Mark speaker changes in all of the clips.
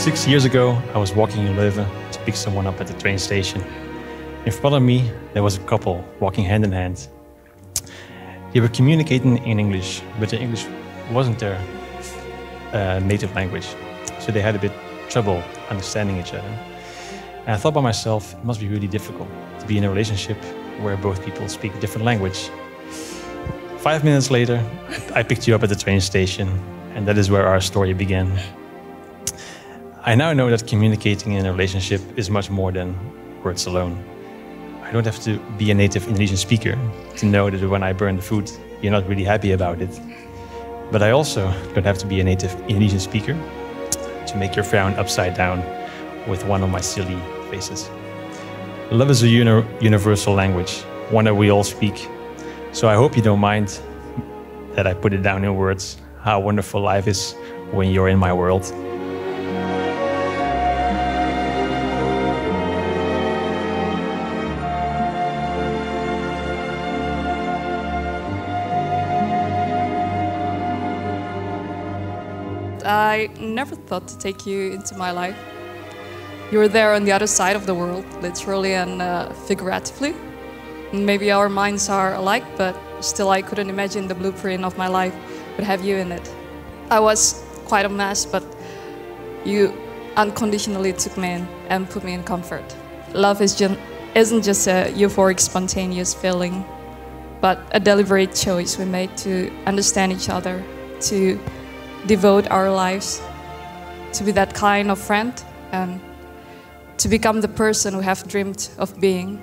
Speaker 1: Six years ago, I was walking in Leuven to pick someone up at the train station. In front of me, there was a couple walking hand in hand. They were communicating in English, but the English wasn't their uh, native language, so they had a bit trouble understanding each other. And I thought by myself, it must be really difficult to be in a relationship where both people speak a different language. Five minutes later, I picked you up at the train station, and that is where our story began. I now know that communicating in a relationship is much more than words alone. I don't have to be a native Indonesian speaker to know that when I burn the food, you're not really happy about it. But I also don't have to be a native Indonesian speaker to make your frown upside down with one of my silly faces. Love is a uni universal language, one that we all speak. So I hope you don't mind that I put it down in words how wonderful life is when you're in my world.
Speaker 2: I never thought to take you into my life. You were there on the other side of the world, literally and uh, figuratively. Maybe our minds are alike, but still I couldn't imagine the blueprint of my life would have you in it. I was quite a mess, but you unconditionally took me in and put me in comfort. Love is just, isn't just a euphoric, spontaneous feeling, but a deliberate choice we made to understand each other, to devote our lives to be that kind of friend and to become the person we have dreamed of being.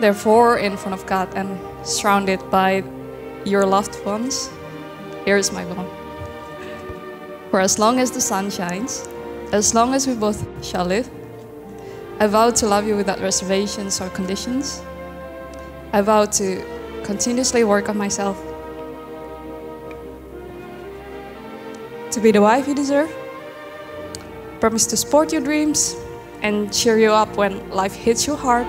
Speaker 2: Therefore, in front of God and surrounded by your loved ones, here is my bond. For as long as the sun shines, as long as we both shall live, I vow to love you without reservations or conditions. I vow to continuously work on myself to be the wife you deserve. Promise to support your dreams and cheer you up when life hits you hard.